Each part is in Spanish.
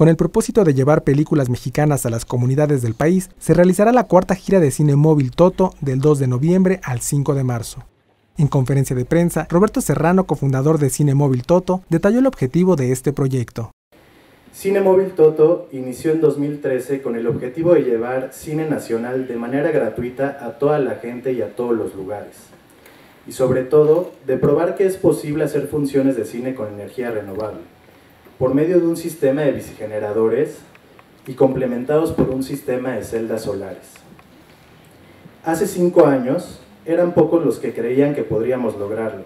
Con el propósito de llevar películas mexicanas a las comunidades del país, se realizará la cuarta gira de cine móvil Toto del 2 de noviembre al 5 de marzo. En conferencia de prensa, Roberto Serrano, cofundador de Cine Móvil Toto, detalló el objetivo de este proyecto. Cine Móvil Toto inició en 2013 con el objetivo de llevar cine nacional de manera gratuita a toda la gente y a todos los lugares. Y sobre todo, de probar que es posible hacer funciones de cine con energía renovable, por medio de un sistema de bicigeneradores y complementados por un sistema de celdas solares. Hace cinco años, eran pocos los que creían que podríamos lograrlo.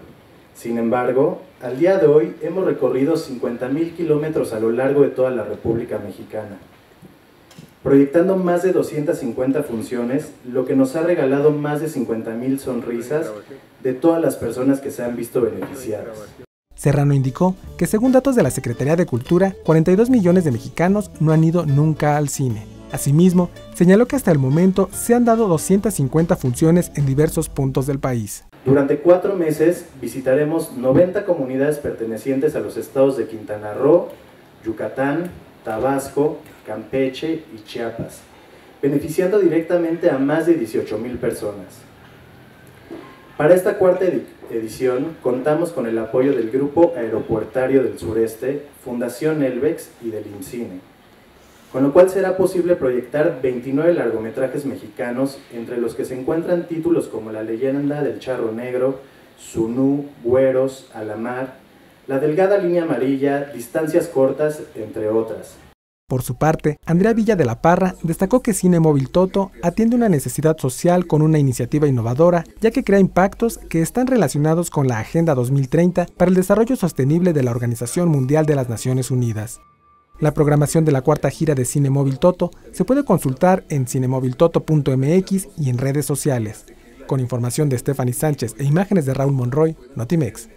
Sin embargo, al día de hoy hemos recorrido 50.000 kilómetros a lo largo de toda la República Mexicana, proyectando más de 250 funciones, lo que nos ha regalado más de 50.000 sonrisas de todas las personas que se han visto beneficiadas. Serrano indicó que según datos de la Secretaría de Cultura, 42 millones de mexicanos no han ido nunca al cine. Asimismo, señaló que hasta el momento se han dado 250 funciones en diversos puntos del país. Durante cuatro meses visitaremos 90 comunidades pertenecientes a los estados de Quintana Roo, Yucatán, Tabasco, Campeche y Chiapas, beneficiando directamente a más de 18 mil personas. Para esta cuarta edición contamos con el apoyo del Grupo Aeropuertario del Sureste, Fundación Elvex y del INCINE con lo cual será posible proyectar 29 largometrajes mexicanos, entre los que se encuentran títulos como La leyenda del charro negro, Sunú, Güeros, Alamar, La delgada línea amarilla, Distancias cortas, entre otras. Por su parte, Andrea Villa de la Parra destacó que Cine Móvil Toto atiende una necesidad social con una iniciativa innovadora, ya que crea impactos que están relacionados con la Agenda 2030 para el Desarrollo Sostenible de la Organización Mundial de las Naciones Unidas. La programación de la cuarta gira de Cine Móvil Toto se puede consultar en cinemóviltoto.mx y en redes sociales. Con información de Stephanie Sánchez e imágenes de Raúl Monroy, Notimex.